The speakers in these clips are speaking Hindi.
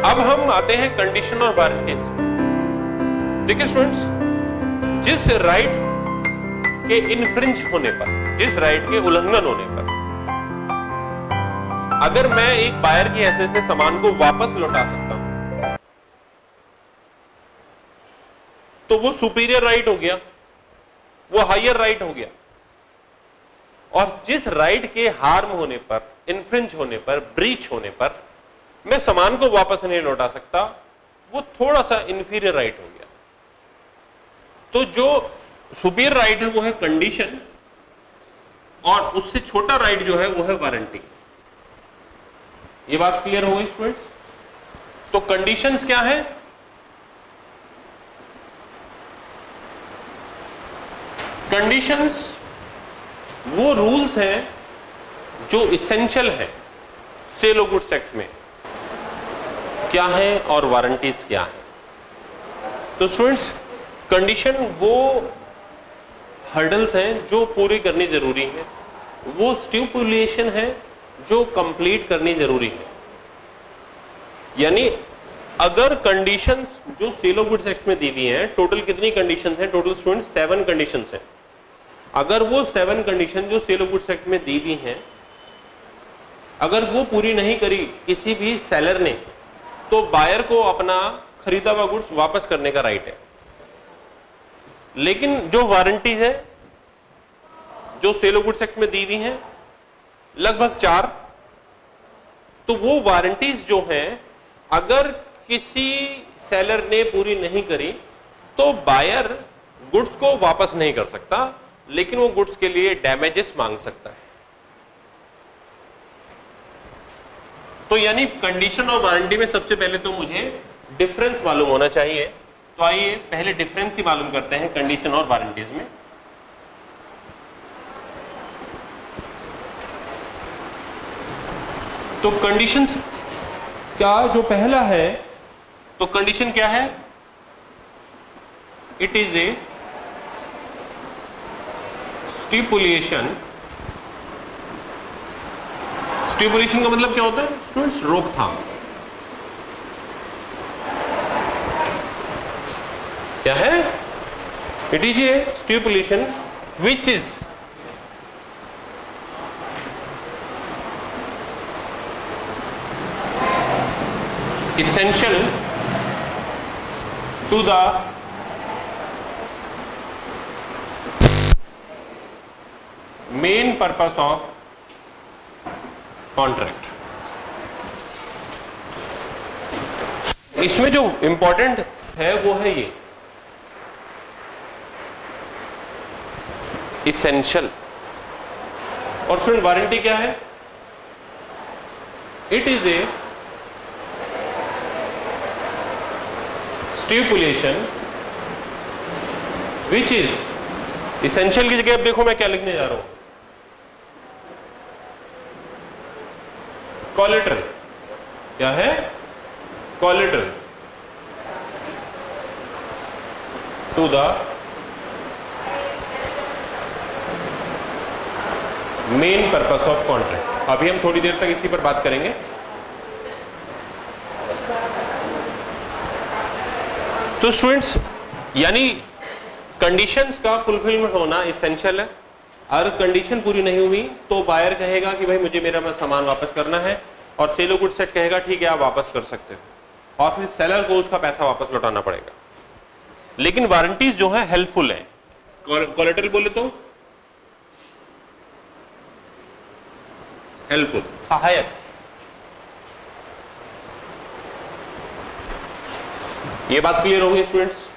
अब हम आते हैं कंडीशन और वारंटीज देखिए स्टूडेंट्स जिस राइट के इन्फ्रिंज होने पर, जिस राइट के उल्लंघन होने पर, अगर मैं एक बायर की ऐसे से सामान को वापस लौटा सकता हूँ तो वो सुपीरियर राइट हो गया, वो हाइयर राइट हो गया। और जिस राइट के हार्म होने पर इन्फ्रिंज होने पर ब्रीच होने पर मैं सामान को वापस नहीं लौटा सकता, वो थोड़ा सा इंफीरियर राइट हो गया। तो जो सुपीरियर राइट है, वो है कंडीशन और उससे छोटा राइट जो है, वो है वारंटी ये बात क्लियर हो गई स्टूडेंट्स तो कंडीशंस क्या है? कंडीशंस वो रूल्स हैं जो इसेंशियल है सेल गुड सेक्स में। क्या है और वारंटीज क्या है? तो स्टूडेंट्स कंडीशन वो हर्डल्स हैं जो पूरी करनी ज़रूरी है। वो स्ट्यूपुलेशन है जो कंप्लीट करनी ज़रूरी है। यानी अगर कंडीशंस जो सेलो गुड्स एक्ट में दी हुई हैं टोटल कितनी कंडीशंस हैं? टोटल स्टूडेंट सेवन कंडीशंस हैं। अगर वो सेवन कंडीशन जो सेलो गुड्स एक्ट में दी हुई हैं, अगर वो पूरी नहीं करी किसी भी सेलर ने तो बायर को अपना खरीदा हुआ गुड्स वापस करने का राइट है। लेकिन जो वारंटी है, जो सेलो गुड्स एक्ट में दी हुई है, लगभग चार तो वो वारंटीज जो हैं, अगर किसी सेलर ने पूरी नहीं करी तो बायर गुड्स को वापस नहीं कर सकता, लेकिन वो गुड्स के लिए डैमेजेस मांग सकता है। तो यानी कंडीशन और वारंटी में सबसे पहले तो मुझे डिफरेंस मालूम होना चाहिए। तो आइए पहले डिफरेंस ही मालूम करते हैं कंडीशन और वारंटीज में। तो कंडीशंस का जो पहला है तो कंडीशन क्या है? It is a stipulation stipulation का मतलब क्या होता है? स्टूडेंट्स रोकथाम। क्या है? It is a stipulation which is essential to the main purpose of contract. इसमें जो इंपॉर्टेंट है, वो है ये। इसेंशियल और स्टूडेंट वारंटी क्या है? It is a stipulation which is essential की जगह, अब देखो मैं क्या लिखने जा रहा हूँ। कॉलेटरल क्या है? Collateral to the main purpose of contract अभी हम थोड़ी देर तक इसी पर बात करेंगे। तो स्टूडेंट्स यानी कंडीशंस का फुलफिलमेंट होना इसेंशियल है। अगर कंडीशन पूरी नहीं हुई तो बायर कहेगा कि भाई मुझे मेरा सामान वापस करना है और सेलो गुड सेट कहेगा ठीक है आप वापस कर सकते हो। और फिर सेलर को उसका पैसा वापस लौटाना पड़ेगा। लेकिन वारंटीज जो है हेल्पफुल है। क्वालिटरी बोले तो? हेल्पफुल सहायक। ये बात क्लियर हो गई स्टूडेंट्स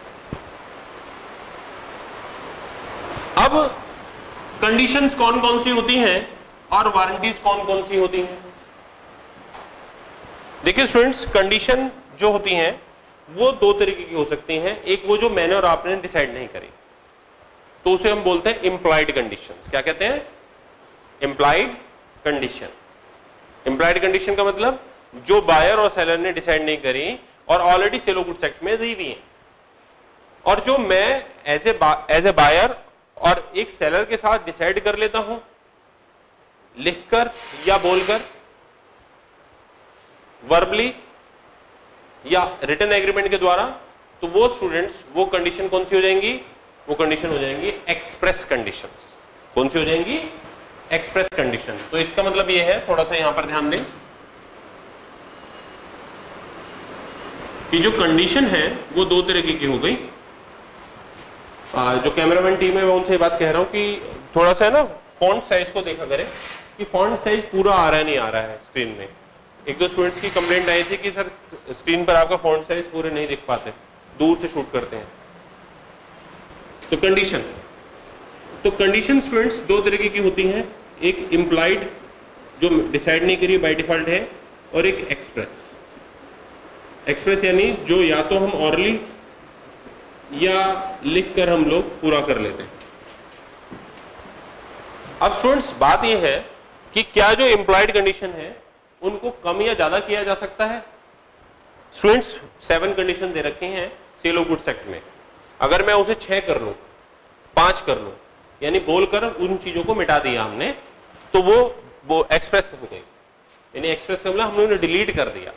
अब कंडीशंस कौन कौन सी होती हैं और वारंटीज कौन कौन सी होती हैं? देखिए स्टूडेंट्स कंडीशन जो होती हैं, वो दो तरीके की हो सकती हैं। एक वो जो मैंने और आपने डिसाइड नहीं करी। तो उसे हम बोलते हैं इंप्लाइड कंडीशंस क्या कहते हैं? इंप्लाइड कंडीशन इंप्लाइड कंडीशन का मतलब जो बायर और सेलर ने डिसाइड नहीं करी और ऑलरेडी सेलो गुड्स एक्ट में दी हुई है। और जो मैं as a as a buyer और एक सेलर के साथ डिसाइड कर लेता हूँ। लिखकर या बोलकर वर्बली या रिटर्न एग्रीमेंट के द्वारा तो वो स्टूडेंट्स वो कंडीशन कौन सी हो जाएँगी? वो कंडीशन हो जाएँगी एक्सप्रेस कंडीशंस कौन सी हो जाएँगी? एक्सप्रेस कंडीशन तो इसका मतलब ये है, थोड़ा सा यहाँ पर ध्यान दें कि जो कंडीशन है, वो दो तरीके की हो गई? आ, जो कैमरामैन टीम है मैं उनसे बात कह रहा हूँ कि थोड़ा सा है ना फॉन्ट साइज़ को देखा करें कि फॉन्ट साइज़ पूरा आ रहा है नहीं आ रहा है स्क्रीन में। एक दो स्टूडेंट्स की कंप्लेंट आई थी कि सर स्क्रीन पर आपका फॉन्ट साइज़ पूरे नहीं दिख पाते दूर से शूट करते हैं। तो कंडीशन तो कंडीशन स्टूडेंट्स दो तरीके की होती हैं। एक इम्प्लाइड जो डिसाइड नहीं करी बाई डिफ़ॉल्ट है और एक एक्सप्रेस एक्सप्रेस यानी जो या तो हम ऑरली या लिख कर हम लोग पूरा कर लेते हैं। अब स्टूडेंट्स बात यह है कि क्या जो इंप्लाइड कंडीशन है, उनको कम या ज़्यादा किया जा सकता है? स्टूडेंट्स सेवन कंडीशन दे रखे हैं सेलो गुड्स एक्ट में। अगर मैं उसे छह कर लू, पाँच कर लू, यानी बोलकर उन चीज़ों को मिटा दिया हमने तो वो वो एक्सप्रेस हो गई। यानी एक्सप्रेस का मतलब हमने उन्हें डिलीट कर दिया।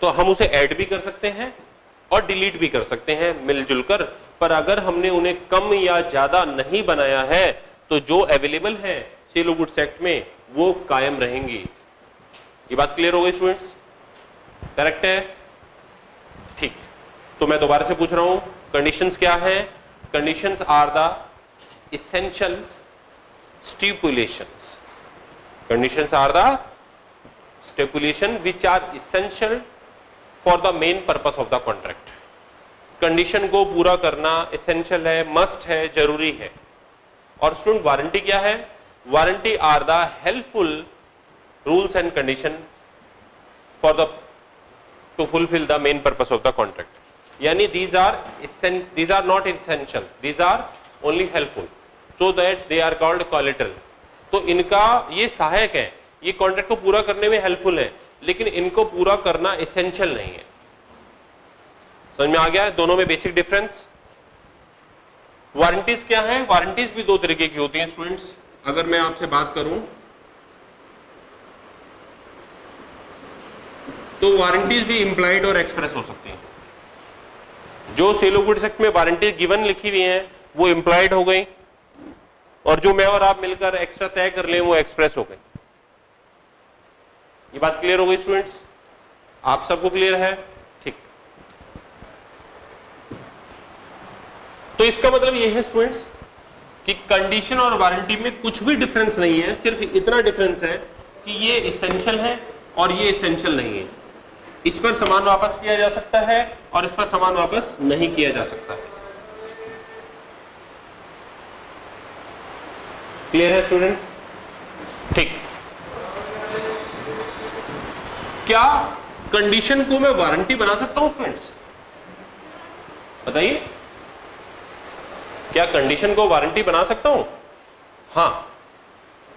तो हम उसे ऐड भी कर सकते हैं और डिलीट भी कर सकते हैं मिलजुल कर। पर अगर हमने उन्हें कम या ज़्यादा नहीं बनाया है तो जो अवेलेबल है सेलो गुड्स एक्ट में, वो कायम रहेंगी। ये बात क्लियर हो गई स्टूडेंट्स करेक्ट है? ठीक। तो मैं दोबारा से पूछ रहा हूँ कंडीशंस क्या है? Conditions are the essentials stipulations conditions are the stipulation which are essential for the main purpose of the contract condition को पूरा करना इसेंशियल है मस्ट है, ज़रूरी है। और स्टूडेंट वारंटी क्या है? Warranty are the helpful rules and condition for the to fulfil the main purpose of the contract यानी these are these are not essential these are only helpful so that they are called collateral तो इनका ये सहायक है। ये कॉन्ट्रैक्ट को पूरा करने में हेल्पफुल है। लेकिन इनको पूरा करना इसेंशियल नहीं है। समझ में आ गया? है दोनों में बेसिक डिफरेंस वारंटीज क्या है? वारंटीज भी दो तरीके की होती हैं स्टूडेंट्स अगर मैं आपसे बात करूँ तो वारंटीज भी इंप्लाइड और एक्सप्रेस हो सकती हैं। जो सेलो गुड्स एक्ट में वारंटी गिवन लिखी हुई है, वो इंप्लाइड हो गई। और जो मैं और आप मिलकर एक्स्ट्रा तय कर लें, वो एक्सप्रेस हो गई। ये बात क्लियर हो गई स्टूडेंट्स आप सबको क्लियर है? ठीक। तो इसका मतलब ये है स्टूडेंट्स कि कंडीशन और वारंटी में कुछ भी डिफरेंस नहीं है, सिर्फ़ इतना डिफरेंस है कि ये इसेंशियल है और ये इसेंशियल नहीं है। इस पर सामान वापस किया जा सकता है और इस पर सामान वापस नहीं किया जा सकता। है क्लियर है स्टूडेंट्स ठीक। क्या कंडीशन को मैं वारंटी बना सकता हूँ फ्रेंड्स बताइए। क्या कंडीशन को वारंटी बना सकता हूँ? हाँ।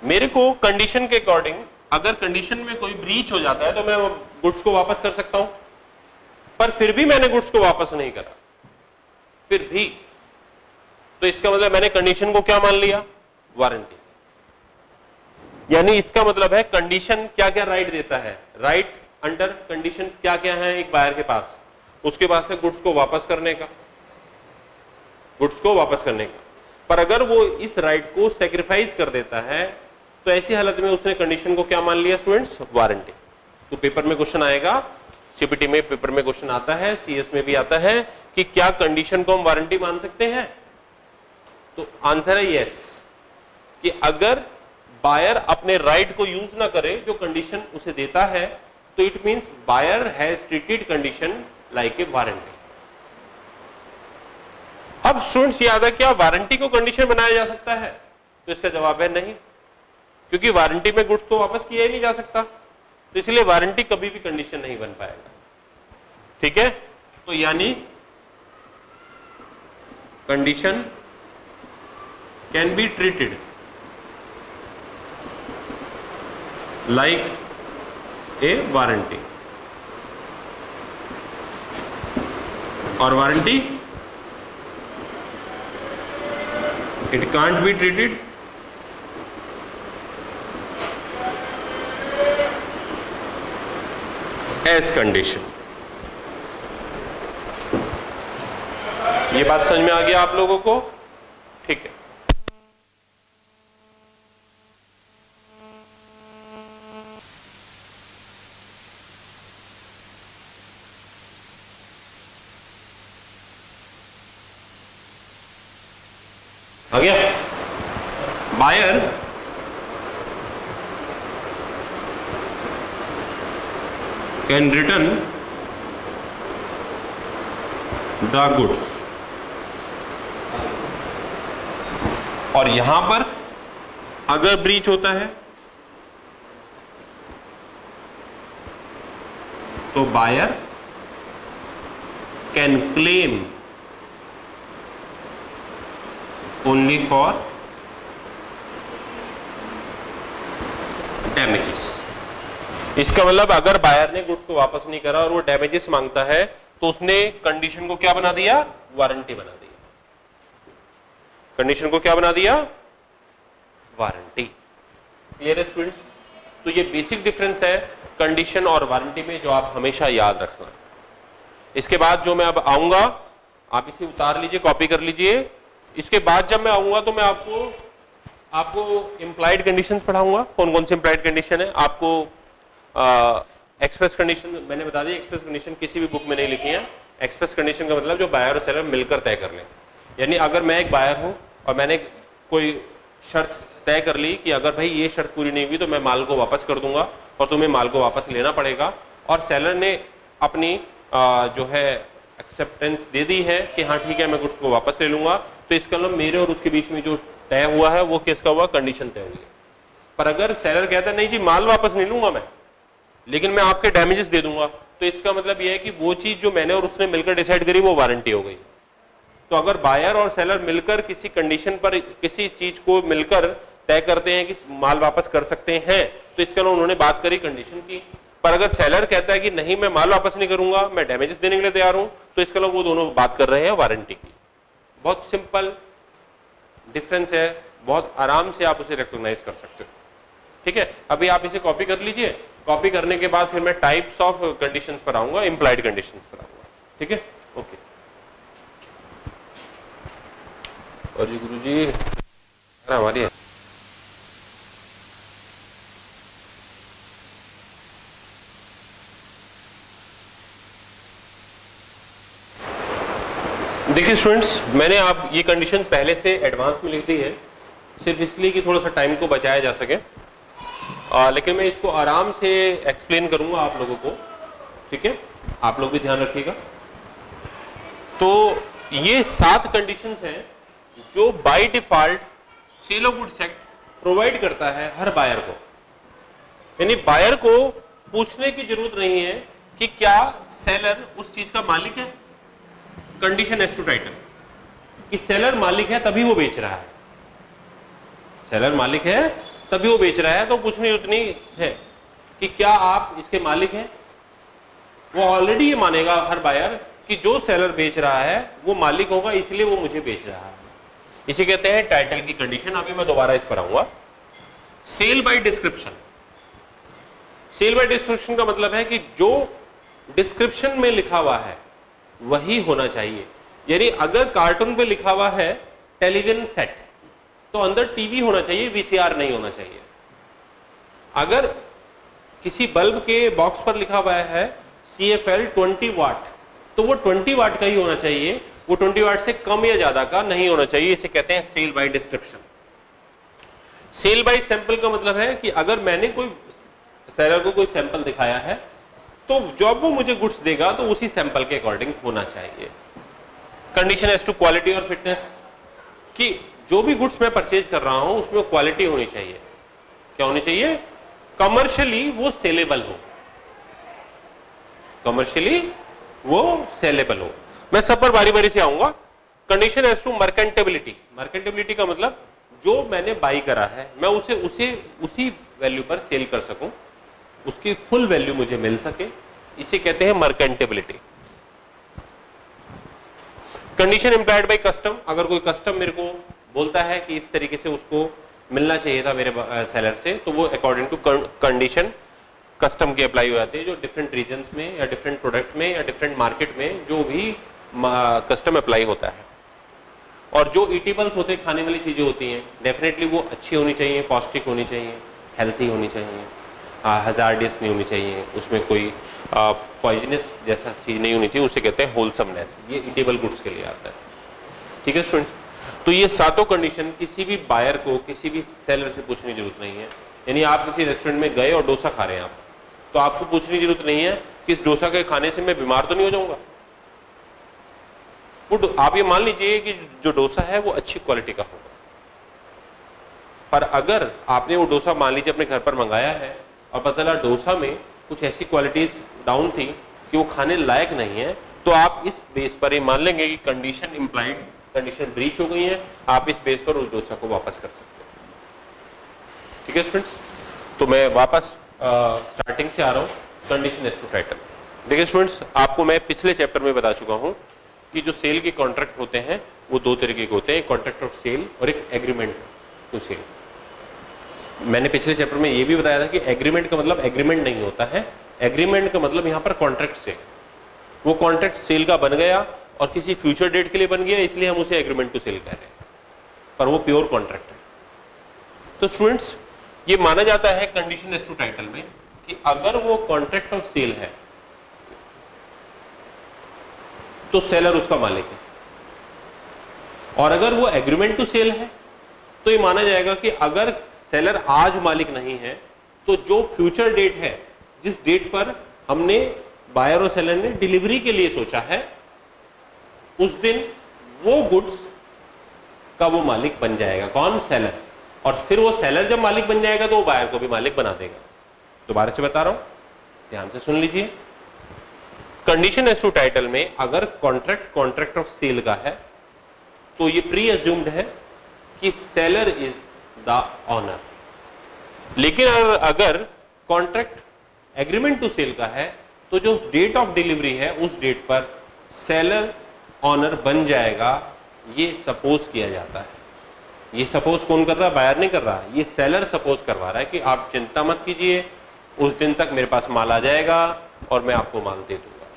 मेरे को कंडीशन के अकॉर्डिंग अगर कंडीशन में कोई ब्रीच हो जाता है तो मैं गुड्स को वापस कर सकता हूँ। पर फिर भी मैंने गुड्स को वापस नहीं करा। फिर भी। तो इसका मतलब मैंने कंडीशन को क्या मान लिया? वारंटी यानी इसका मतलब है कंडीशन क्या क्या राइट देता है? राइट अंडर कंडीशन क्या क्या है एक बायर के पास? उसके पास है गुड्स को वापस करने का। गुड्स को वापस करने का। पर अगर वो इस राइट को सेक्रीफाइस कर देता है तो ऐसी हालत में उसने कंडीशन को क्या मान लिया स्टूडेंट्स वारंटी तो पेपर में क्वेश्चन आएगा। सीपीटी में पेपर में क्वेश्चन आता है सीएस में भी आता है कि क्या कंडीशन को हम वारंटी मान सकते हैं? तो आंसर है यस कि अगर बायर अपने राइट को यूज़ ना करे, जो कंडीशन उसे देता है तो it means buyer has treated condition like a warranty अब स्टूडेंट्स याद है क्या? वारंटी को कंडीशन बनाया जा सकता है? तो इसका जवाब है नहीं। क्योंकि वारंटी में गुड्स तो वापस किया ही नहीं जा सकता। तो इसलिए वारंटी कभी भी कंडीशन नहीं बन पाएगा। ठीक है? तो यानी condition can be treated like a warranty. और warranty? It can't be treated as condition ये बात समझ में आ गया आप लोगों को? ठीक है। आ गया। Buyer can return the goods और यहाँ पर अगर ब्रीच होता है तो buyer can claim only for damages इसका मतलब अगर बायर ने गुड्स को वापस नहीं करा और वो डैमेजेस माँगता है तो उसने कंडीशन को क्या बना दिया? वारंटी बना दिया। कंडीशन को क्या बना दिया? वारंटी क्लियर है स्टूडेंट्स तो ये बेसिक डिफरेंस है कंडीशन और वारंटी में जो आप हमेशा याद रखना। इसके बाद जो मैं अब आऊँगा, आप इसे उतार लीजिए कॉपी कर लीजिए। इसके बाद जब मैं आऊँगा तो मैं आपको आपको इम्प्लाइड कंडीशन पढ़ाऊँगा। कौन कौन सी इंप्लाइड कंडीशन है? आपको एक्सप्रेस कंडीशन मैंने बता दी एक्सप्रेस कंडीशन किसी भी बुक में नहीं लिखी है। एक्सप्रेस कंडीशन का मतलब जो बायर और सेलर मिलकर तय कर लें। यानी अगर मैं एक बायर हूँ और मैंने कोई शर्त तय कर ली कि अगर भाई ये शर्त पूरी नहीं हुई तो मैं माल को वापस कर दूँगा और तुम्हें माल को वापस लेना पड़ेगा। और सेलर ने अपनी आ, जो है एक्सेप्टेंस दे दी है कि हाँ ठीक है मैं गुड्स को वापस ले लूँगा। तो इसका मतलब मेरे और उसके बीच में जो तय हुआ है, वो किसका हुआ कंडीशन तय हुई है। पर अगर सेलर कहता है, नहीं जी, माल वापस नहीं लूँगा मैं, लेकिन मैं आपके डैमेजेस दे दूँगा। तो इसका मतलब यह है कि वो चीज़ जो मैंने और उसने मिलकर डिसाइड करी, वो वारंटी हो गई। तो अगर बायर और सेलर मिलकर किसी कंडीशन पर, किसी चीज़ को मिलकर तय करते हैं कि माल वापस कर सकते हैं तो इसका उन्होंने बात करी कंडीशन की। पर अगर सेलर कहता है कि, नहीं, मैं माल वापस नहीं करूँगा, मैं डैमेजेस देने के लिए तैयार हूँ तो इसका वो दोनों बात कर रहे हैं वारंटी की। बहुत सिंपल डिफरेंस है, बहुत आराम से आप उसे रिकोगनाइज कर सकते हो। ठीक है? अभी आप इसे कॉपी कर लीजिए। कॉपी करने के बाद फिर मैं टाइप्स ऑफ़ कंडीशंस पर आऊँगा इंप्लाइड कंडीशन पर आऊँगा। ठीक है? ओके और जी गुरु जी हमारी है? देखिए स्टूडेंट्स मैंने आप ये कंडीशन पहले से एडवांस में लिख दी है। सिर्फ़ इसलिए कि थोड़ा सा टाइम को बचाया जा सके। आ, लेकिन मैं इसको आराम से एक्सप्लेन करूँगा आप लोगों को। ठीक है? आप लोग भी ध्यान रखिएगा। तो ये सात कंडीशंस हैं जो by default sale of goods act provide करता है हर बायर को। यानी बायर को पूछने की ज़रूरत नहीं है कि क्या सेलर उस चीज़ का मालिक है। कंडीशन एस टू टाइटल कि सेलर मालिक है, तभी वो बेच रहा है। सेलर मालिक है, तभी वो बेच रहा है तो पूछने उतनी है। कि क्या आप इसके मालिक हैं? वो ऑलरेडी ये मानेगा हर बायर कि जो सेलर बेच रहा है, वो मालिक होगा, इसलिए वो मुझे बेच रहा है। इसे कहते हैं टाइटल की कंडीशन अभी मैं दोबारा इस पर आऊँगा। Sale by description sale by description का मतलब है कि जो डिस्क्रिप्शन में लिखा हुआ है वही होना चाहिए। यानी अगर कार्टून पे लिखा हुआ है, टेलीविज़न सेट तो अंदर टीवी होना चाहिए वीसीआर नहीं होना चाहिए। अगर किसी बल्ब के बॉक्स पर लिखा हुआ है C F L twenty watt तो वो ट्वेंटी वाट का ही होना चाहिए। वो ट्वेंटी वाट से कम या ज़्यादा का नहीं होना चाहिए, इसे कहते हैं sale by description sale by sample का मतलब है कि अगर मैंने कोई सेलर को कोई सैंपल दिखाया है तो जब वो मुझे गुड्स देगा तो उसी सैंपल के अकॉर्डिंग होना चाहिए। कंडीशन एज टू क्वालिटी और फिटनेस कि जो भी गुड्स मैं परचेज कर रहा हूँ, उसमें क्वालिटी होनी चाहिए। क्या होनी चाहिए? कमर्शियली वो सेलेबल हो। कमर्शियली वो सेलेबल हो। मैं सब पर बारी बारी से आऊँगा। Condition as to merchantability merchantability का मतलब जो मैंने बाई करा है, मैं उसे उसे, उसी वैल्यू पर सेल कर सकूँ। उसकी फुल वैल्यू मुझे मिल सके। इसे कहते हैं merchantability condition implied by custom अगर कोई कस्टम मेरे को बोलता है कि इस तरीके से उसको मिलना चाहिए था मेरे सेलर से तो वो अकॉर्डिंग टू कंडीशन कस्टम के अप्लाई हो जाते हैं, जो डिफरेंट रीजन में या डिफरेंट प्रोडक्ट में या डिफरेंट मार्केट में जो भी कस्टम अप्लाई होता है। और जो ईटेबल्स होते हैं, खाने वाली चीज़ें होती हैं डेफिनेटली वो अच्छी होनी चाहिए, पौष्टिक होनी चाहिए हेल्थी होनी चाहिए। हजारडियस नहीं होनी चाहिए। उसमें कोई पॉइजनस जैसा चीज़ नहीं होनी चाहिए, उसे कहते हैं होलसमनेस ये इटेबल गुड्स के लिए आता है। ठीक है स्टूडेंट्स तो ये सातों कंडीशन किसी भी बायर को, किसी भी सेलर से पूछने की ज़रूरत नहीं है। यानी आप किसी रेस्टोरेंट में गए और डोसा खा रहे हैं आप तो आपको पूछने की ज़रूरत नहीं है कि इस डोसा के खाने से मैं बीमार तो नहीं हो जाऊँगा। वो आप ये मान लीजिए कि जो डोसा है, वो अच्छी क्वालिटी का होगा। पर अगर आपने वो डोसा मान लीजिए अपने घर पर मंगाया है और पता चला डोसा में कुछ ऐसी क्वालिटीज डाउन थी कि वो खाने लायक नहीं है तो आप इस बेस पर ये मान लेंगे कि कंडीशन इम्प्लाइड कंडीशन ब्रीच हो गई है, आप इस बेस पर उस डोसा को वापस कर सकते हैं। ठीक है स्टूडेंट्स तो मैं वापस स्टार्टिंग से आ रहा हूँ कंडीशन एस टू टाइटल देखिए स्टूडेंट्स आपको मैं पिछले चैप्टर में बता चुका हूँ कि जो सेल के कॉन्ट्रैक्ट होते हैं, वो दो तरीके के होते हैं कॉन्ट्रैक्ट ऑफ़ सेल और एक एग्रीमेंट टू सेल मैंने पिछले चैप्टर में ये भी बताया था कि एग्रीमेंट का मतलब एग्रीमेंट नहीं होता है। एग्रीमेंट का मतलब यहाँ पर कॉन्ट्रैक्ट से। वो कॉन्ट्रैक्ट सेल का बन गया और किसी फ्यूचर डेट के लिए बन गया, इसलिए हम उसे एग्रीमेंट टू सेल कह रहे हैं। पर वो प्योर कॉन्ट्रैक्ट है। तो स्टूडेंट्स ये माना जाता है कंडीशन एस टू टाइटल में कि अगर वो कॉन्ट्रैक्ट ऑफ़ सेल है तो सेलर उसका मालिक है। और अगर वो एग्रीमेंट टू सेल है तो ये माना जाएगा कि अगर सेलर आज मालिक नहीं है तो जो फ्यूचर डेट है, जिस डेट पर हमने बायर और सेलर ने डिलीवरी के लिए सोचा है, उस दिन वो गुड्स का वो मालिक बन जाएगा। कौन? सेलर और फिर वो सेलर जब मालिक बन जाएगा तो वो बायर को भी मालिक बना देगा। दोबारा से बता रहा हूँ, ध्यान से सुन लीजिए। कंडीशन एस टू टाइटल में अगर कॉन्ट्रैक्ट कॉन्ट्रैक्ट ऑफ़ सेल का है तो ये प्री एज्यूम्ड है कि सेलर इज़ द ऑनर लेकिन अगर कॉन्ट्रैक्ट एग्रीमेंट टू सेल का है तो जो डेट ऑफ़ डिलीवरी है, उस डेट पर सेलर ऑनर बन जाएगा, ये सपोज़ किया जाता है। ये सपोज़ कौन कर रहा है? बायर नहीं कर रहा। ये सेलर सपोज़ करवा रहा है कि आप चिंता मत कीजिए, उस दिन तक मेरे पास माल आ जाएगा और मैं आपको माल दे दूँगा।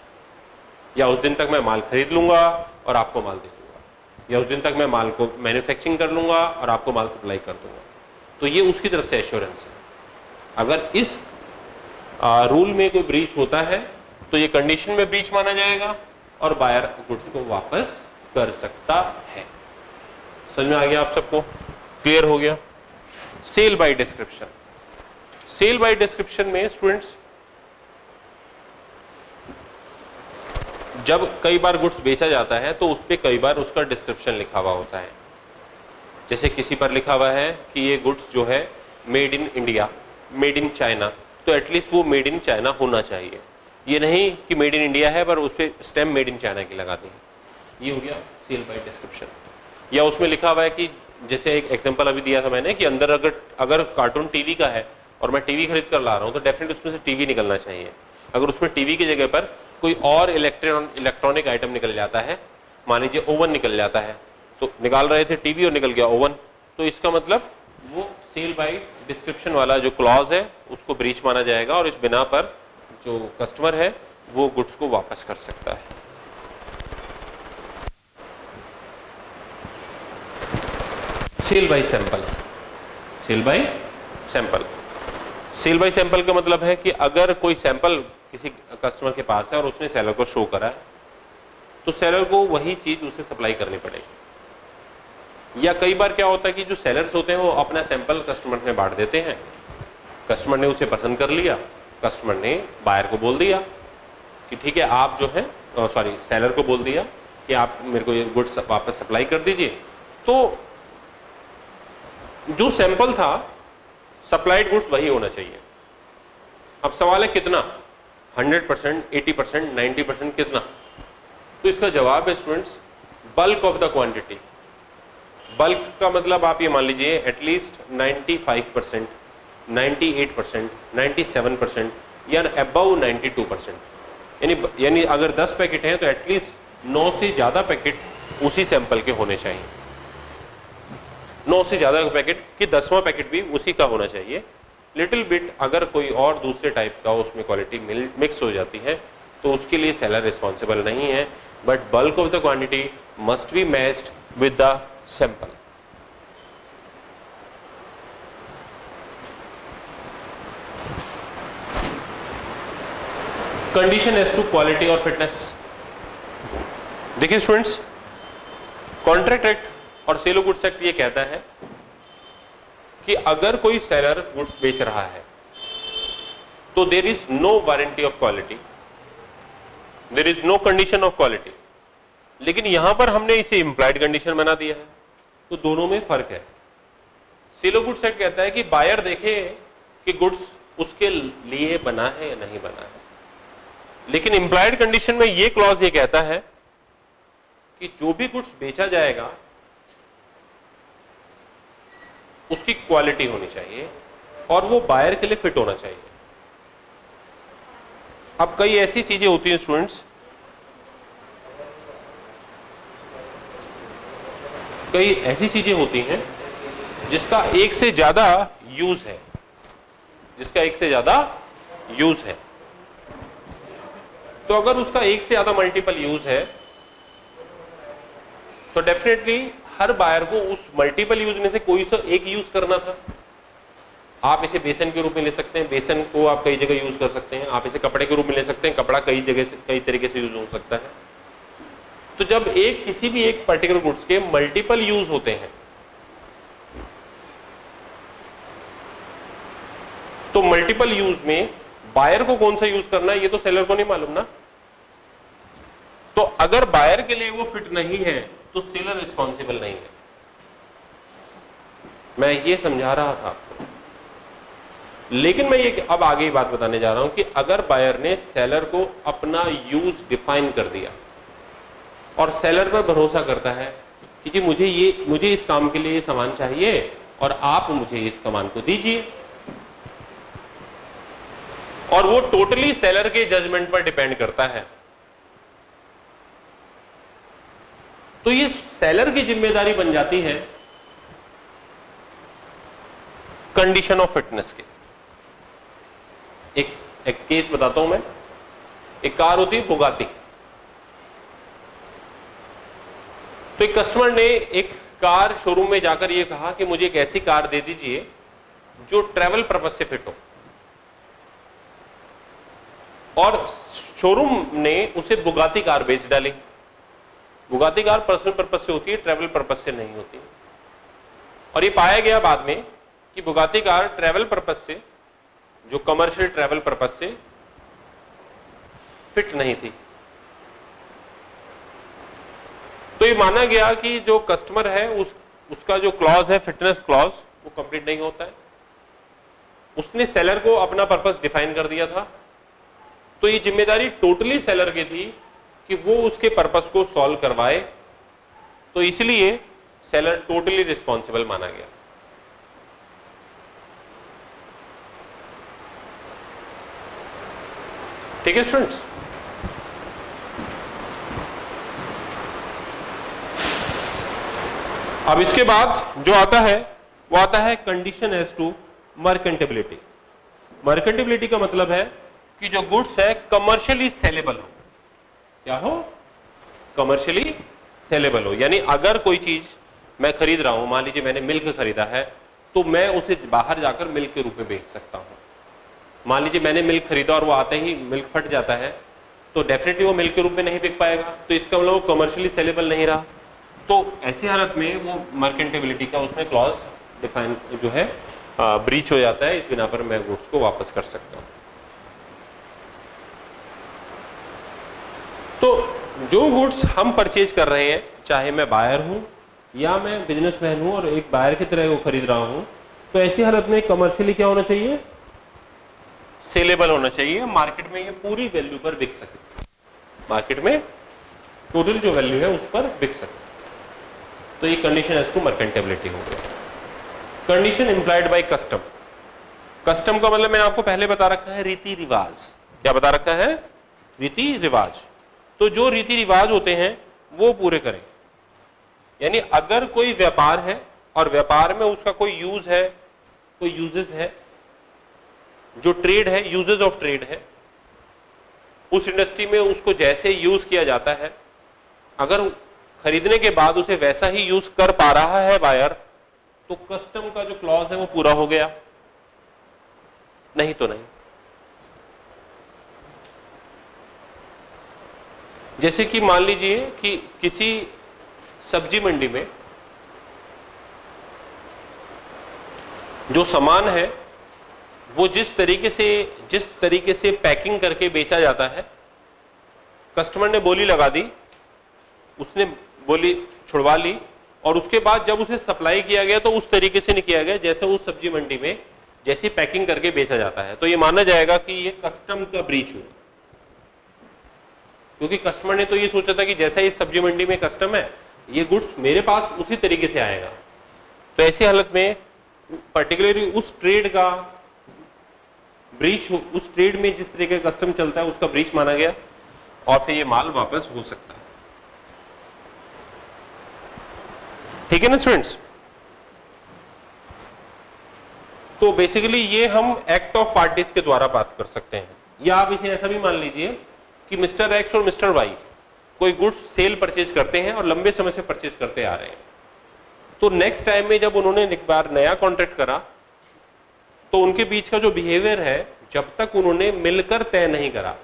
या उस दिन तक मैं माल खरीद लूँगा और आपको माल दे दूँगा। या उस दिन तक मैं माल को मैन्युफैक्चरिंग कर लूँगा और आपको माल सप्लाई कर दूँगा। तो ये उसकी तरफ़ से एश्योरेंस है। अगर इस आ, रूल में कोई ब्रीच होता है तो ये कंडीशन में ब्रीच माना जाएगा और बायर गुड्स को वापस कर सकता है। समझ में आ गया आप सबको? क्लियर हो गया? Sale by description sale by description में स्टूडेंट्स जब कई बार गुड्स बेचा जाता है तो उस पर कई बार उसका डिस्क्रिप्शन लिखा हुआ होता है। जैसे किसी पर लिखा हुआ है कि ये गुड्स जो है made in India made in China तो एटलीस्ट वो मेड इन चाइना होना चाहिए। ये नहीं कि मेड इन इंडिया है, पर उस पर स्टेम मेड इन चाइना की लगाते हैं। ये हो गया सेल बाय डिस्क्रिप्शन या उसमें लिखा हुआ है कि, जैसे एक एग्ज़ाम्पल अभी दिया था मैंने कि अंदर अगर अगर कार्टून टीवी का है, और मैं टीवी खरीद कर ला रहा हूँ तो डेफिनेट उसमें से टीवी निकलना चाहिए। अगर उसमें टीवी की जगह पर कोई और इलेक्ट्रॉन इलेक्ट्रॉनिक आइटम निकल जाता है, मान लीजिए ओवन निकल जाता है तो निकाल रहे थे टीवी और निकल गया ओवन तो इसका मतलब वो सेल बाई डिस्क्रिप्शन वाला जो क्लॉज है, उसको ब्रीच माना जाएगा और इस बिना पर जो कस्टमर है, वो गुड्स को वापस कर सकता है। Sale by sample sale by sample sale by sample का मतलब है कि अगर कोई सैंपल किसी कस्टमर के पास है और उसने सेलर को शो करा है तो सेलर को वही चीज़ उसे सप्लाई करनी पड़ेगी। या कई बार क्या होता है कि जो सेलर्स होते हैं, वो अपना सैंपल कस्टमर में बांट देते हैं। कस्टमर ने उसे पसंद कर लिया कस्टमर ने बायर को बोल दिया कि ठीक है, आप जो है सॉरी सेलर को बोल दिया कि आप मेरे को ये गुड्स वापस सप्लाई कर दीजिए। तो जो सैंपल था सप्लाइड गुड्स वही होना चाहिए। अब सवाल है कितना? 100 percent, eighty percent ninety percent कितना? तो इसका जवाब है students bulk of the quantity bulk का मतलब आप ये मान लीजिए at least 95 percent ninety percent ninety percent, या अबव 92 परसेंट. यानी यानी अगर 10 पैकेट हैं तो एटलीस्ट 9 से ज़्यादा पैकेट उसी सैंपल के होने चाहिए। 9 से ज़्यादा पैकेट कि दसवां पैकेट भी उसी का होना चाहिए। लिटिल बिट अगर कोई और दूसरे टाइप का उसमें क्वालिटी मिक्स हो जाती है तो उसके लिए सेलर रिस्पॉन्सिबल नहीं है but bulk of the quantity must be matched with the sample. Condition as to quality और फिटनेस देखिए स्टूडेंट्स कॉन्ट्रैक्ट एक्ट और सेलो गुड्स एक्ट ये कहता है कि अगर कोई सेलर गुड्स बेच रहा है तो there is no warranty of quality there is no condition of quality लेकिन यहाँ पर हमने इसे इंप्लाइड कंडीशन बना दिया है तो दोनों में फ़र्क है। सेलो गुड्स एक्ट कहता है कि बायर देखे कि गुड्स उसके लिए बना है या नहीं बना है। लेकिन इंप्लाइड कंडीशन में यह क्लॉज ये कहता है कि जो भी गुड्स बेचा जाएगा उसकी क्वालिटी होनी चाहिए और वो बायर के लिए फिट होना चाहिए। अब कई ऐसी चीज़ें होती हैं स्टूडेंट्स कई ऐसी चीज़ें होती हैं जिसका एक से ज़्यादा यूज़ है। जिसका एक से ज़्यादा यूज़ है। तो अगर उसका एक से ज़्यादा मल्टीपल यूज़ है तो डेफिनेटली हर बायर को उस मल्टीपल यूज़ में से कोई सा एक यूज़ करना था। आप इसे बेसन के रूप में ले सकते हैं। बेसन को आप कई जगह यूज़ कर सकते हैं। आप इसे कपड़े के रूप में ले सकते हैं। कपड़ा कई जगह से, कई तरीके से यूज़ हो सकता है। तो जब एक, किसी भी एक पर्टिकुलर गुड्स के मल्टीपल यूज़ होते हैं तो मल्टीपल यूज़ में बायर को कौन सा यूज़ करना है, ये तो सेलर को नहीं मालूम ना। तो अगर बायर के लिए वो फिट नहीं है तो सेलर रिस्पॉन्सिबल नहीं है। मैं ये समझा रहा था लेकिन मैं ये अब आगे ही बात बताने जा रहा हूँ कि अगर बायर ने सेलर को अपना यूज़ डिफाइन कर दिया और सेलर पर भरोसा करता है कि जी मुझे ये, मुझे इस काम के लिए सामान चाहिए और आप मुझे इस सामान को दीजिए। और वो टोटली सेलर के जजमेंट पर डिपेंड करता है। तो ये सेलर की ज़िम्मेदारी बन जाती है कंडीशन ऑफ़ फिटनेस के। एक एक केस बताता हूँ मैं। एक कार होती है बुगाती तो एक कस्टमर ने एक कार शोरूम में जाकर ये कहा कि मुझे एक ऐसी कार दे दीजिए जो ट्रेवल पर्पज से फिट हो। और शोरूम ने उसे बुगाती कार बेच डाली। बुगाती कार पर्सनल पर्पज से होती है ट्रेवल पर्पज से नहीं होती। और ये पाया गया बाद में कि बुगाती कार ट्रेवल पर्पज से, जो कमर्शियल ट्रेवल पर्पज से फिट नहीं थी। तो ये माना गया कि जो कस्टमर है, उस, उसका जो क्लॉज है फिटनेस क्लॉज वो कंप्लीट नहीं होता है। उसने सेलर को अपना पर्पस डिफाइन कर दिया था। तो ये ज़िम्मेदारी टोटली सेलर की थी कि वो उसके पर्पस को सॉल्व करवाए तो इसलिए सेलर टोटली रिस्पॉन्सिबल माना गया। ठीक है स्टूडेंट्स अब इसके बाद जो आता है, वो आता है condition as to merchantability merchantability का मतलब है कि जो गुड्स है कमर्शियली सेलेबल हो। क्या हो? कमर्शियली सेलेबल हो। यानी अगर कोई चीज़ मैं खरीद रहा हूँ, मान लीजिए मैंने मिल्क खरीदा है तो मैं उसे बाहर जाकर मिल्क के रूप में बेच सकता हूँ। मान लीजिए मैंने मिल्क खरीदा और वो आते ही मिल्क फट जाता है तो डेफिनेटली वो मिल्क के रूप में नहीं बिक पाएगा। तो इसका मतलब वो कमर्शियली सेलेबल नहीं रहा। तो ऐसी हालत में वो मार्केटेबिलिटी का उसमें क्लॉज डिफाइन जो है ब्रीच हो जाता है। इस बिना पर मैं गुड्स को वापस कर सकता हूँ तो जो गुड्स हम परचेज कर रहे हैं, चाहे मैं बायर हूँ या मैं बिज़नेस मैन हूँ और एक बायर की तरह वो खरीद रहा हूँ तो ऐसी हालत में कमर्शियली क्या होना चाहिए? सेलेबल होना चाहिए। मार्केट में ये पूरी वैल्यू पर बिक सके। मार्केट में टोटल जो वैल्यू है, उस पर बिक सके। तो ये कंडीशन टू मर्केंटेबिलिटी हो गया। Condition implied by custom custom का मतलब मैंने आपको पहले बता रखा है रीति रिवाज। क्या बता रखा है? रीति रिवाज। तो जो रीति रिवाज होते हैं, वो पूरे करें। यानी अगर कोई व्यापार है और व्यापार में उसका कोई यूज़ है, कोई यूजेस है, जो ट्रेड है यूजेस ऑफ़ ट्रेड है, उस इंडस्ट्री में उसको जैसे यूज़ किया जाता है, अगर खरीदने के बाद उसे वैसा ही यूज़ कर पा रहा है बायर तो कस्टम का जो क्लॉज है, वो पूरा हो गया। नहीं तो नहीं। जैसे कि मान लीजिए कि किसी सब्ज़ी मंडी में जो सामान है, वो जिस तरीके से, जिस तरीके से पैकिंग करके बेचा जाता है, कस्टमर ने बोली लगा दी, उसने बोली छुड़वा ली, और उसके बाद जब उसे सप्लाई किया गया तो उस तरीके से नहीं किया गया, जैसे उस सब्ज़ी मंडी में जैसी पैकिंग करके बेचा जाता है। तो ये माना जाएगा कि ये कस्टम का ब्रीच हुआ। क्योंकि कस्टमर ने तो ये सोचा था कि जैसा इस सब्ज़ी मंडी में कस्टम है, ये गुड्स मेरे पास उसी तरीके से आएगा। तो ऐसी हालत में पर्टिकुलरली उस ट्रेड का ब्रीच उस ट्रेड में जिस तरीके का कस्टम चलता है, उसका ब्रीच माना गया और फिर ये माल वापस हो सकता है। ठीक है ना स्टूडेंट्स तो बेसिकली ये हम एक्ट ऑफ़ पार्टीज़ के द्वारा बात कर सकते हैं। या आप इसे ऐसा भी मान लीजिए कि मिस्टर एक्स और मिस्टर वाई कोई गुड्स सेल परचेज करते हैं और लंबे समय से परचेज करते आ रहे हैं। तो नेक्स्ट टाइम में जब उन्होंने एक बार नया कॉन्ट्रैक्ट करा तो उनके बीच का जो बिहेवियर है, जब तक उन्होंने मिलकर तय नहीं करा,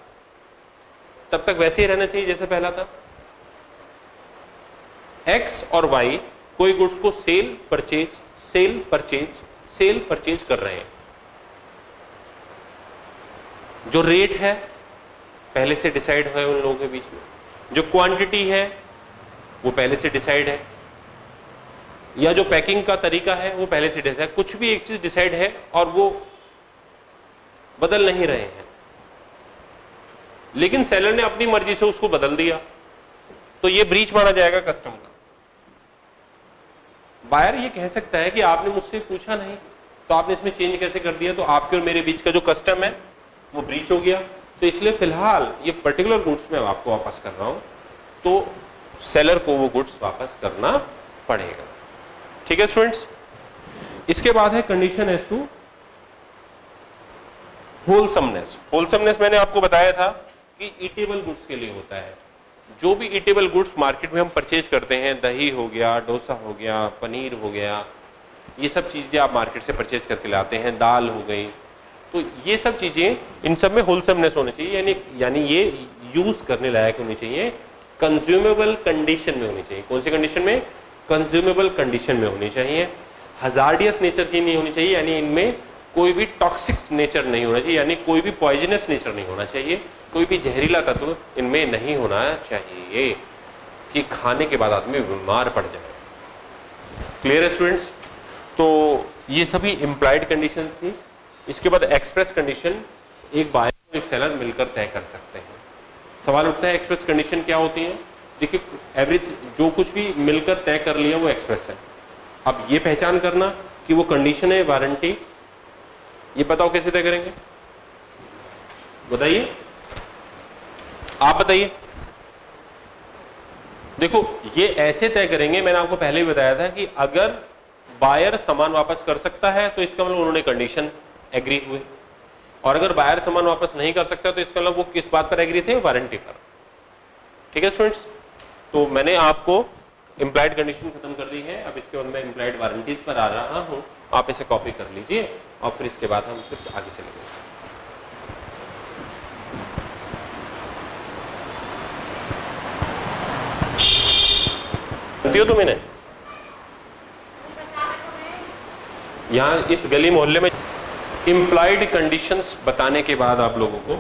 तब तक वैसे ही रहना चाहिए जैसे पहला था। एक्स और वाई कोई गुड्स को sale purchase sale purchase sale purchase कर रहे हैं। जो रेट है पहले से डिसाइड है उन लोगों के बीच में। जो क्वांटिटी है, वो पहले से डिसाइड है। या जो पैकिंग का तरीका है, वो पहले से डिसाइड है। कुछ भी एक चीज़ डिसाइड है और वो बदल नहीं रहे हैं। लेकिन सेलर ने अपनी मर्ज़ी से उसको बदल दिया। तो ये ब्रीच माना जाएगा कस्टम का। बायर ये कह सकता है कि आपने मुझसे पूछा नहीं तो आपने इसमें चेंज कैसे कर दिया? तो आपके और मेरे बीच का जो कस्टम है, वो ब्रीच हो गया। तो इसलिए फ़िलहाल ये पर्टिकुलर गुड्स मैं आपको वापस कर रहा हूँ तो सेलर को वो गुड्स वापस करना पड़ेगा। ठीक है स्टूडेंट्स इसके बाद है condition as to wholesomeness wholesomeness मैंने आपको बताया था कि ईटेबल गुड्स के लिए होता है। जो भी ईटेबल गुड्स मार्केट में हम परचेज करते हैं, दही हो गया, डोसा हो गया, पनीर हो गया, ये सब चीज़ें आप मार्केट से परचेज करके लाते हैं। दाल हो गई तो ये सब चीज़ें, इन सब में होलसमनेस होनी चाहिए, यानी यानी ये यूज़ करने लायक होनी चाहिए कंज्यूमेबल कंडीशन में होनी चाहिए। कौन सी कंडीशन में? कंज्यूमेबल कंडीशन में होनी चाहिए। हजार्डियस नेचर की नहीं होनी चाहिए, यानी इनमें कोई भी टॉक्सिक नेचर नहीं होना चाहिए, यानी कोई भी पॉइजनस नेचर नहीं होना चाहिए। कोई भी जहरीला तत्व इनमें नहीं होना चाहिए कि खाने के बाद आदमी बीमार पड़ जाए। क्लियर है स्टूडेंट्स तो ये सभी इम्प्लाइड कंडीशन थी। इसके बाद एक्सप्रेस कंडीशन एक बायर और एक सेलर मिलकर तय कर सकते हैं। सवाल उठता है एक्सप्रेस कंडीशन क्या होती है? देखिए एवरी जो कुछ भी मिलकर तय कर लिया, वो एक्सप्रेस है। अब ये पहचान करना कि वो कंडीशन है वारंटी ये बताओ, कैसे तय करेंगे? बताइए। आप बताइए। देखो, ये ऐसे तय करेंगे, मैंने आपको पहले ही बताया था कि अगर बायर सामान वापस कर सकता है तो इसका मतलब उन्होंने कंडीशन एग्री हुए। और अगर बायर सामान वापस नहीं कर सकता तो इसका मतलब वो किस बात पर एग्री थे? वारंटी पर। ठीक है स्टूडेंट्स तो मैंने आपको इंप्लाइड कंडीशन खत्म कर दी है। अब इसके बाद मैं इंप्लाइड वारंटीज पर आ रहा हूँ। आप इसे कॉपी कर लीजिए और फिर इसके बाद हम फिर आगे चलेंगे। दियो तो मैंने यहाँ इस गली मोहल्ले में इम्प्लाइड कंडीशंस बताने के बाद आप लोगों को।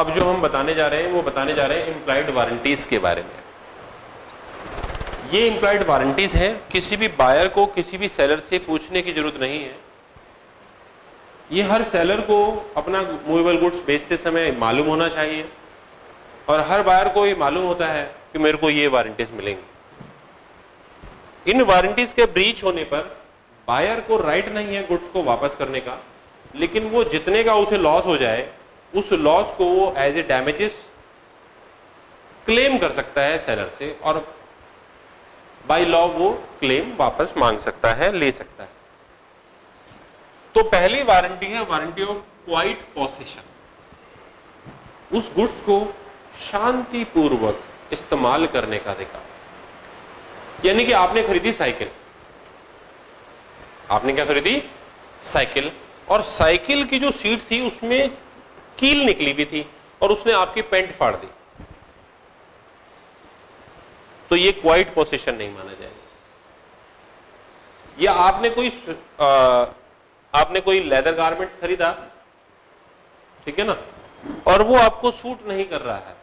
अब जो हम बताने जा रहे हैं, वो बताने जा रहे हैं इम्प्लाइड वारंटीज के बारे में। ये इम्प्लाइड वारंटीज है, किसी भी बायर को किसी भी सेलर से पूछने की ज़रूरत नहीं है। ये हर सेलर को अपना मूवेबल गुड्स बेचते समय मालूम होना चाहिए। और हर बायर को ये मालूम होता है कि मेरे को ये वारंटीज मिलेंगी। इन वारंटीज के ब्रीच होने पर बायर को राइट नहीं है गुड्स को वापस करने का। लेकिन वो जितने का उसे लॉस हो जाए, उस लॉस को वो एज ए डैमेजेस क्लेम कर सकता है सेलर से और बाय लॉ वो क्लेम वापस मांग सकता है, ले सकता है। तो पहली वारंटी है, वारंटी ऑफ़ क्वाइट पोसेशन उस गुड्स को शांतिपूर्वक इस्तेमाल करने का अधिकार। यानी कि आपने खरीदी साइकिल आपने क्या खरीदी? साइकिल और साइकिल की जो सीट थी उसमें कील निकली हुई थी और उसने आपकी पेंट फाड़ दी। तो ये क्वाइट पोजिशन नहीं माना जाएगा। या आपने कोई आ, आपने कोई लेदर गारमेंट्स खरीदा? ठीक है ना? और वो आपको सूट नहीं कर रहा है।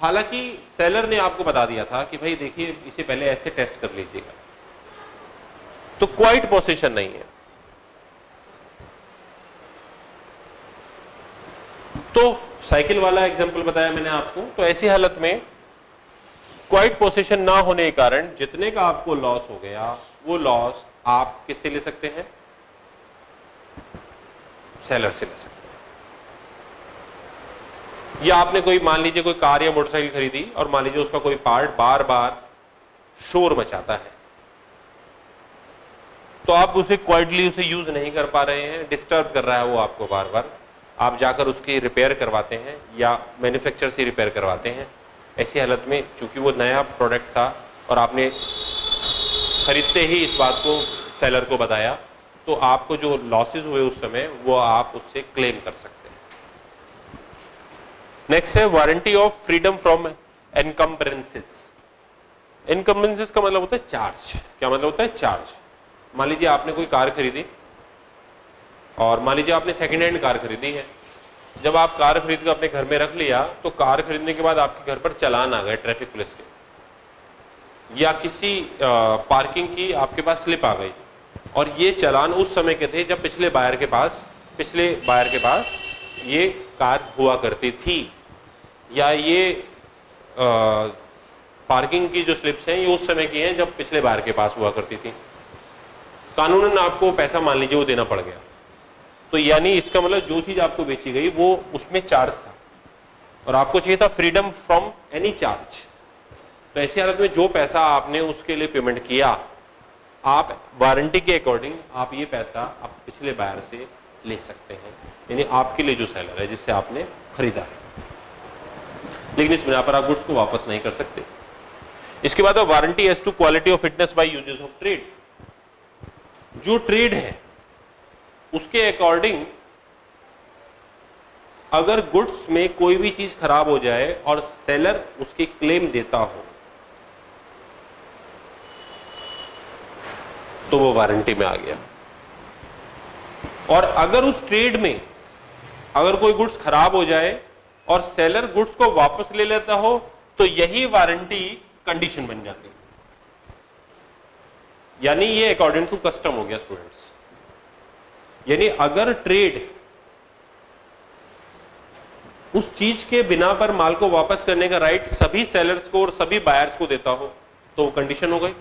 हालाँकि सेलर ने आपको बता दिया था कि भाई देखिए इसे पहले ऐसे टेस्ट कर लीजिएगा। तो क्वाइट पोजिशन नहीं है। तो साइकिल वाला एग्ज़ाम्पल बताया मैंने आपको तो ऐसी हालत में क्वाइट पोजिशन ना होने के कारण जितने का आपको लॉस हो गया, वो लॉस आप किससे ले सकते हैं? सेलर से ले सकते हैं। या आपने कोई, मान लीजिए कोई कार या मोटरसाइकिल खरीदी और मान लीजिए उसका कोई पार्ट बार बार शोर मचाता है तो आप उसे क्वाइटली उसे यूज़ नहीं कर पा रहे हैं डिस्टर्ब कर रहा है वो आपको बार बार आप जाकर उसकी रिपेयर करवाते हैं या मैन्युफैक्चर से रिपेयर करवाते हैं, ऐसी हालत में चूँकि वो नया प्रोडक्ट था और आपने खरीदते ही इस बात को सेलर को बताया तो आपको जो लॉसेस हुए उस समय, वो आप उससे क्लेम कर सकते हैं। नेक्स्ट है warranty of freedom from encumbrances encumbrances का मतलब होता है चार्ज क्या मतलब होता है चार्ज मान लीजिए आपने कोई कार खरीदी और मान लीजिए आपने सेकेंड हैंड कार खरीदी है। जब आप कार खरीद कर अपने घर में रख लिया तो कार खरीदने के बाद आपके घर पर चलान आ गए ट्रैफ़िक पुलिस के। या किसी आ, पार्किंग की आपके पास स्लिप आ गई। और ये चलान उस समय के थे जब पिछले बायर के पास पिछले बायर के पास ये कार हुआ करती थी। या ये आ, पार्किंग की जो स्लिप्स हैं ये उस समय की हैं जब पिछले बायर के पास हुआ करती थी। कानूनन आपको पैसा मान लीजिए वो देना पड़ गया। तो यानी इसका मतलब जो चीज़ आपको बेची गई, वो उसमें चार्ज था। और आपको चाहिए था फ्रीडम फ्रॉम एनी चार्ज तो ऐसी हालत में जो पैसा आपने उसके लिए पेमेंट किया, आप वारंटी के अकॉर्डिंग आप ये पैसा आप पिछले बायर से ले सकते हैं। यानी आपके लिए जो सेलर है, जिससे आपने खरीदा है। लेकिन इस बिना पर आप गुड्स को वापस नहीं कर सकते। इसके बाद warranty as to quality of fitness by uses of trade जो ट्रेड है उसके अकॉर्डिंग अगर गुड्स में कोई भी चीज़ खराब हो जाए और सेलर उसकी क्लेम देता हो तो वो वारंटी में आ गया। और अगर उस ट्रेड में अगर कोई गुड्स खराब हो जाए और सेलर गुड्स को वापस ले लेता हो तो यही वारंटी कंडीशन बन जाती है। यानी ये अकॉर्डिंग टू कस्टम हो गया स्टूडेंट्स यानी अगर ट्रेड उस चीज़ के बिना पर माल को वापस करने का राइट सभी सेलर्स को और सभी बायर्स को देता हो तो वो कंडीशन हो गई।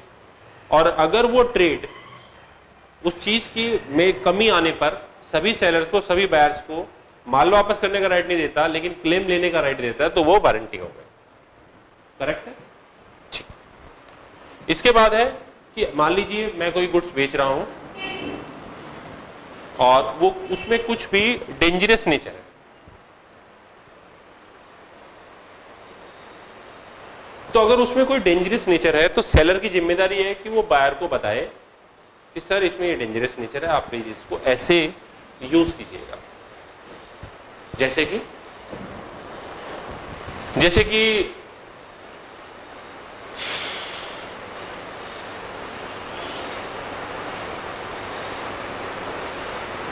और अगर वो ट्रेड उस चीज़ की में कमी आने पर सभी सेलर्स को, सभी बायर्स को माल वापस करने का राइट नहीं देता, लेकिन क्लेम लेने का राइट देता है तो वो वारंटी हो गई। करेक्ट है? ठीक। इसके बाद है कि मान लीजिए मैं कोई गुड्स बेच रहा हूँ और वो उसमें कुछ भी डेंजरस नेचर है तो अगर उसमें कोई डेंजरस नेचर है तो सेलर की ज़िम्मेदारी है कि वो बायर को बताए कि, सर, इसमें ये डेंजरस नेचर है, आप प्लीज़ इसको ऐसे यूज़ कीजिएगा। जैसे कि जैसे कि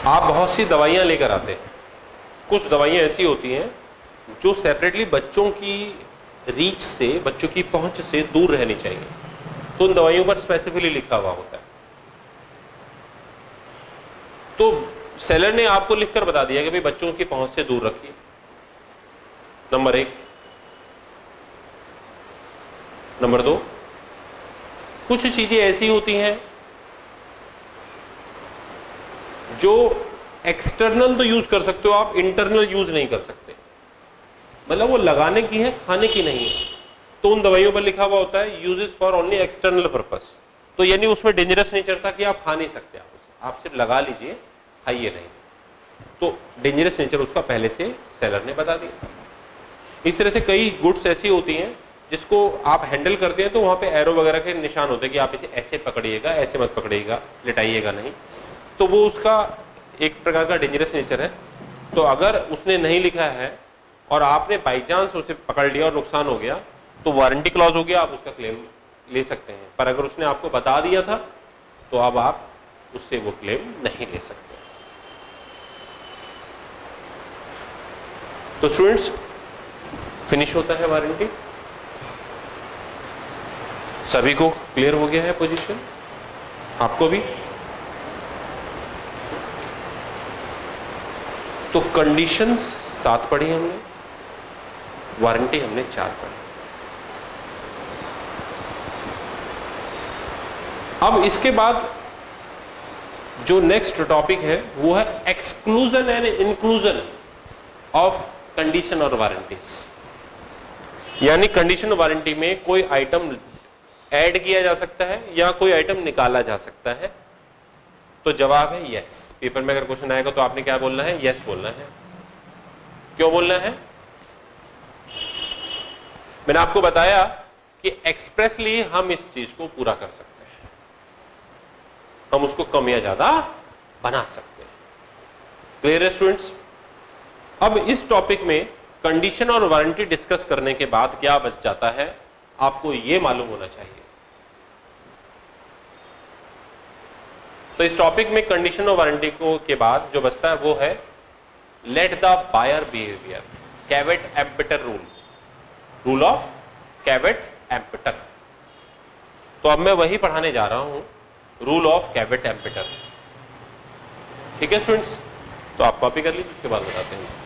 आप बहुत सी दवाइयाँ लेकर आते हैं। कुछ दवाइयाँ ऐसी होती हैं जो सेपरेटली बच्चों की रीच से, बच्चों की पहुँच से दूर रहनी चाहिए। तो उन दवाइयों पर स्पेसिफिकली लिखा हुआ होता है। तो सेलर ने आपको लिखकर बता दिया कि भाई बच्चों की पहुँच से दूर रखिए। नंबर एक। नंबर दो। कुछ चीज़ें ऐसी होती हैं जो एक्सटर्नल तो यूज़ कर सकते हो आप इंटरनल यूज़ नहीं कर सकते। मतलब वो लगाने की है, खाने की नहीं है। तो उन दवाइयों पर लिखा हुआ होता है uses for only external purpose तो यानी उसमें डेंजरस नेचर था कि आप खा नहीं सकते आप उसे। आप सिर्फ़ लगा लीजिए, खाइए नहीं। तो डेंजरस नेचर उसका पहले से सेलर ने बता दिया। इस तरह से कई गुड्स ऐसी होती हैं, जिसको आप हैंडल करते हैं तो वहाँ पे एरो वगैरह के निशान होते हैं कि आप इसे ऐसे पकड़िएगा, ऐसे मत पकड़िएगा, लिटाइएगा नहीं। तो वो उसका एक प्रकार का डेंजरस नेचर है। तो अगर उसने नहीं लिखा है और आपने बाई चांस उसे पकड़ लिया और नुकसान हो गया तो वारंटी क्लॉज हो गया, आप उसका क्लेम ले सकते हैं। पर अगर उसने आपको बता दिया था तो अब आप उससे वो क्लेम नहीं ले सकते। तो स्टूडेंट्स फिनिश होता है वारंटी सभी को क्लियर हो गया है पोजीशन आपको भी? तो कंडीशंस सात पढ़ी हमने। वारंटी हमने चार पढ़ी। अब इसके बाद जो नेक्स्ट टॉपिक है, वो है exclusion and inclusion of condition और वारंटीज यानी कंडीशन वारंटी में कोई आइटम ऐड किया जा सकता है या कोई आइटम निकाला जा सकता है। तो जवाब है यस पेपर में अगर क्वेश्चन आएगा तो आपने क्या बोलना है? यस बोलना है। क्यों बोलना है? मैंने आपको बताया कि एक्सप्रेसली हम इस चीज़ को पूरा कर सकते हैं। हम उसको कम या ज़्यादा बना सकते हैं। क्लियर स्टूडेंट्स अब इस टॉपिक में कंडीशन और वारंटी डिस्कस करने के बाद क्या बच जाता है, आपको यह मालूम होना चाहिए। तो इस टॉपिक में कंडीशन और वारंटी को के बाद जो बचता है वो है let the buyer behaviour caveat emptor rule rule of caveat emptor तो अब मैं वही पढ़ाने जा रहा हूँ रूल ऑफ़ कैवेट एम्पिटर ठीक है स्टूडेंट्स तो आप कॉपी कर लीजिए, उसके बाद बताते हैं।